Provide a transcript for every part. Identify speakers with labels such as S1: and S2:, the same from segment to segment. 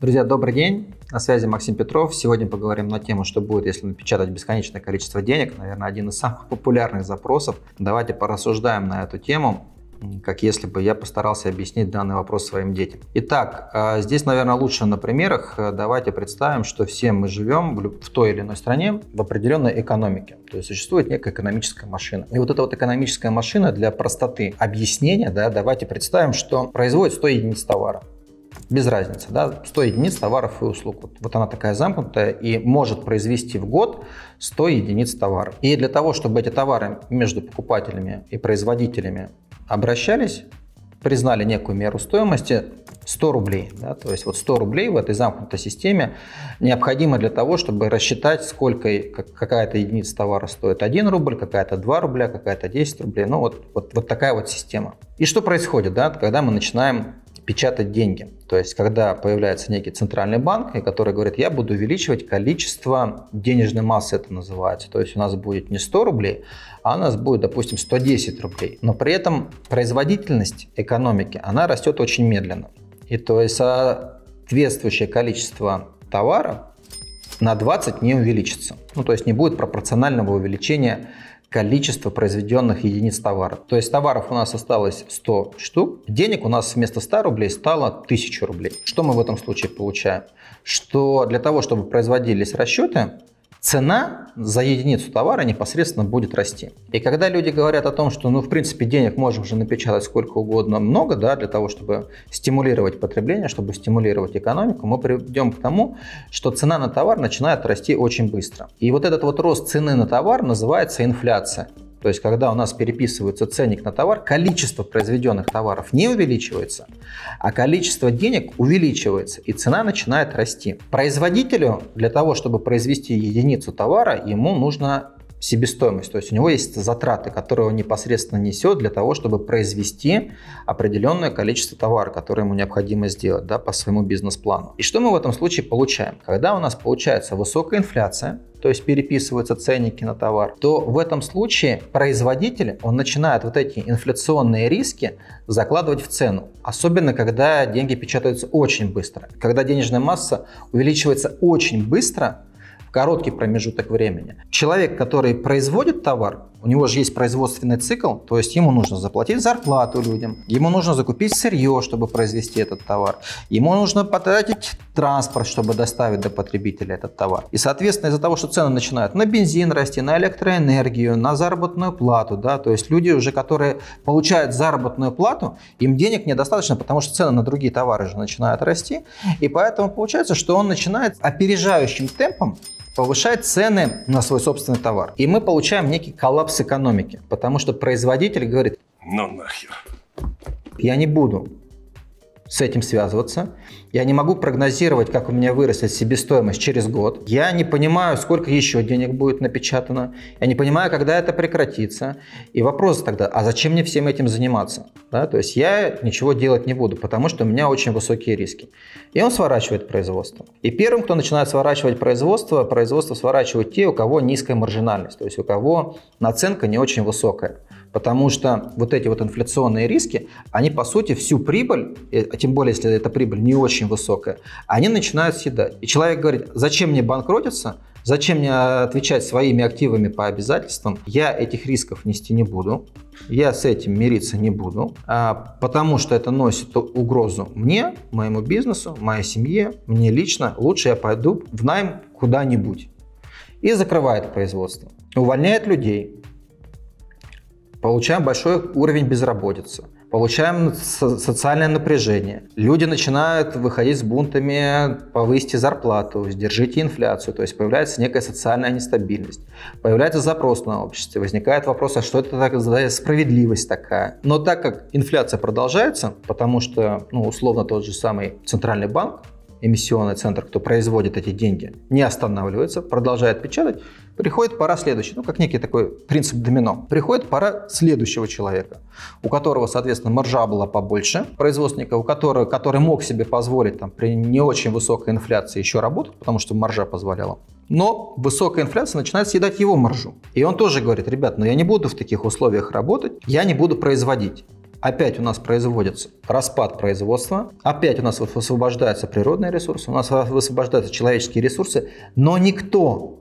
S1: Друзья, добрый день. На связи Максим Петров. Сегодня поговорим на тему, что будет, если напечатать бесконечное количество денег. Наверное, один из самых популярных запросов. Давайте порассуждаем на эту тему как если бы я постарался объяснить данный вопрос своим детям. Итак, а, здесь, наверное, лучше на примерах. Давайте представим, что все мы живем в той или иной стране в определенной экономике. То есть существует некая экономическая машина. И вот эта вот экономическая машина для простоты объяснения, да, давайте представим, что производит 100 единиц товара без разницы, да, 100 единиц товаров и услуг. Вот, вот она такая замкнутая и может произвести в год 100 единиц товаров. И для того, чтобы эти товары между покупателями и производителями обращались, признали некую меру стоимости 100 рублей. Да, то есть вот 100 рублей в этой замкнутой системе необходимо для того, чтобы рассчитать, сколько какая-то единица товара стоит 1 рубль, какая-то 2 рубля, какая-то 10 рублей. Ну вот, вот, вот такая вот система. И что происходит, да, когда мы начинаем печатать деньги. То есть, когда появляется некий центральный банк, и который говорит, я буду увеличивать количество денежной массы, это называется. То есть, у нас будет не 100 рублей, а у нас будет, допустим, 110 рублей. Но при этом производительность экономики, она растет очень медленно. И то есть, соответствующее количество товара на 20 не увеличится. Ну, то есть, не будет пропорционального увеличения количество произведенных единиц товара. То есть товаров у нас осталось 100 штук, денег у нас вместо 100 рублей стало 1000 рублей. Что мы в этом случае получаем? Что для того, чтобы производились расчеты, цена за единицу товара непосредственно будет расти. И когда люди говорят о том, что, ну, в принципе, денег можем же напечатать сколько угодно много, да, для того, чтобы стимулировать потребление, чтобы стимулировать экономику, мы придем к тому, что цена на товар начинает расти очень быстро. И вот этот вот рост цены на товар называется инфляция. То есть, когда у нас переписывается ценник на товар, количество произведенных товаров не увеличивается, а количество денег увеличивается, и цена начинает расти. Производителю для того, чтобы произвести единицу товара, ему нужно себестоимость. То есть у него есть затраты, которые он непосредственно несет для того, чтобы произвести определенное количество товара, которое ему необходимо сделать да, по своему бизнес-плану. И что мы в этом случае получаем? Когда у нас получается высокая инфляция, то есть переписываются ценники на товар, то в этом случае производитель, он начинает вот эти инфляционные риски закладывать в цену. Особенно, когда деньги печатаются очень быстро. Когда денежная масса увеличивается очень быстро, короткий промежуток времени. Человек, который производит товар, у него же есть производственный цикл, то есть ему нужно заплатить зарплату людям, ему нужно закупить сырье, чтобы произвести этот товар, ему нужно потратить транспорт, чтобы доставить до потребителя этот товар. И, соответственно, из-за того, что цены начинают на бензин расти, на электроэнергию, на заработную плату, да, то есть люди уже, которые получают заработную плату, им денег недостаточно, потому что цены на другие товары же начинают расти, и поэтому получается, что он начинает опережающим темпом повышать цены на свой собственный товар. И мы получаем некий коллапс экономики, потому что производитель говорит, ну нахер, я не буду с этим связываться. Я не могу прогнозировать, как у меня вырастет себестоимость через год. Я не понимаю, сколько еще денег будет напечатано. Я не понимаю, когда это прекратится. И вопрос тогда, а зачем мне всем этим заниматься? Да, то есть я ничего делать не буду, потому что у меня очень высокие риски. И он сворачивает производство. И первым, кто начинает сворачивать производство, производство сворачивают те, у кого низкая маржинальность, то есть у кого наценка не очень высокая. Потому что вот эти вот инфляционные риски, они по сути всю прибыль, а тем более если эта прибыль не очень высокая, они начинают съедать. И человек говорит, зачем мне банкротиться, зачем мне отвечать своими активами по обязательствам, я этих рисков нести не буду, я с этим мириться не буду, а, потому что это носит угрозу мне, моему бизнесу, моей семье, мне лично, лучше я пойду в найм куда-нибудь. И закрывает производство. Увольняет людей, Получаем большой уровень безработицы, получаем социальное напряжение. Люди начинают выходить с бунтами, повысьте зарплату, сдержите инфляцию, то есть появляется некая социальная нестабильность, появляется запрос на общество, возникает вопрос, а что это за справедливость такая? Но так как инфляция продолжается, потому что, ну, условно, тот же самый центральный банк эмиссионный центр, кто производит эти деньги, не останавливается, продолжает печатать, приходит пора следующей, ну как некий такой принцип домино, приходит пора следующего человека, у которого, соответственно, маржа была побольше, производственника, у которого, который мог себе позволить там, при не очень высокой инфляции еще работать, потому что маржа позволяла. Но высокая инфляция начинает съедать его маржу. И он тоже говорит, ребят, ну я не буду в таких условиях работать, я не буду производить. Опять у нас производится распад производства, опять у нас высвобождаются природные ресурсы, у нас высвобождаются человеческие ресурсы, но никто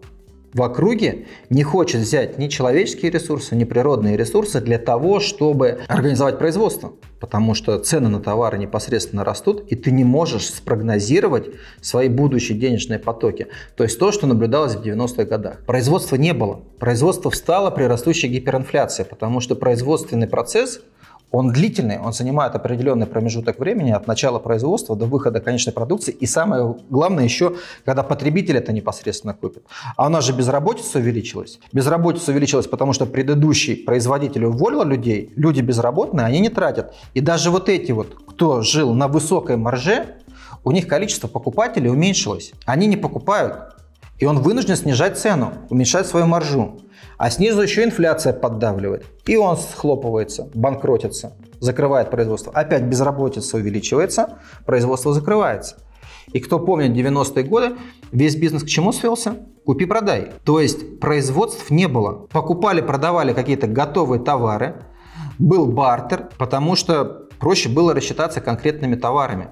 S1: в округе не хочет взять ни человеческие ресурсы, ни природные ресурсы для того, чтобы организовать производство. Потому что цены на товары непосредственно растут, и ты не можешь спрогнозировать свои будущие денежные потоки. То есть то, что наблюдалось в 90-х годах. Производства не было. Производство встало при растущей гиперинфляции, потому что производственный процесс – он длительный, он занимает определенный промежуток времени от начала производства до выхода конечной продукции. И самое главное еще, когда потребитель это непосредственно купит. А у нас же безработица увеличилась. Безработица увеличилась, потому что предыдущий производитель уволил людей, люди безработные, они не тратят. И даже вот эти вот, кто жил на высокой марже, у них количество покупателей уменьшилось. Они не покупают. И он вынужден снижать цену, уменьшать свою маржу. А снизу еще инфляция поддавливает. И он схлопывается, банкротится, закрывает производство. Опять безработица увеличивается, производство закрывается. И кто помнит 90-е годы, весь бизнес к чему свелся? Купи-продай. То есть производств не было. Покупали, продавали какие-то готовые товары, был бартер, потому что проще было рассчитаться конкретными товарами.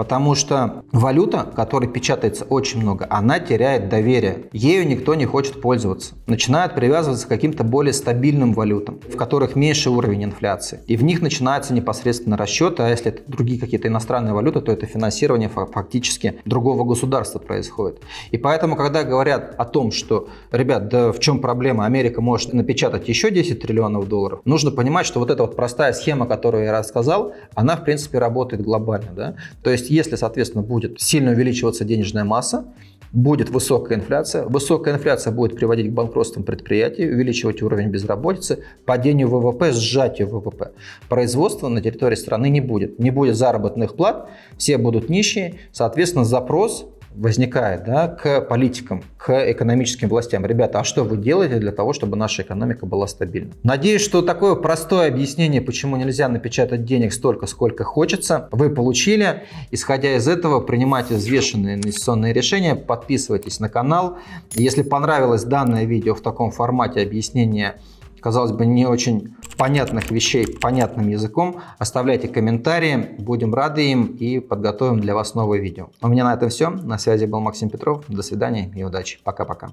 S1: Потому что валюта, которой печатается очень много, она теряет доверие. Ею никто не хочет пользоваться. Начинают привязываться к каким-то более стабильным валютам, в которых меньше уровень инфляции. И в них начинается непосредственно расчет, а если это другие какие-то иностранные валюты, то это финансирование фактически другого государства происходит. И поэтому, когда говорят о том, что, ребят, да в чем проблема, Америка может напечатать еще 10 триллионов долларов, нужно понимать, что вот эта вот простая схема, которую я рассказал, она, в принципе, работает глобально. Да? То есть если, соответственно, будет сильно увеличиваться денежная масса, будет высокая инфляция. Высокая инфляция будет приводить к банкротствам предприятий, увеличивать уровень безработицы, падению ВВП, сжатию ВВП. Производства на территории страны не будет. Не будет заработных плат, все будут нищие. Соответственно, запрос возникает да, к политикам, к экономическим властям. Ребята, а что вы делаете для того, чтобы наша экономика была стабильна? Надеюсь, что такое простое объяснение, почему нельзя напечатать денег столько, сколько хочется, вы получили. Исходя из этого, принимайте взвешенные инвестиционные решения, подписывайтесь на канал. Если понравилось данное видео в таком формате объяснения казалось бы, не очень понятных вещей понятным языком, оставляйте комментарии, будем рады им и подготовим для вас новое видео. У меня на этом все. На связи был Максим Петров. До свидания и удачи. Пока-пока.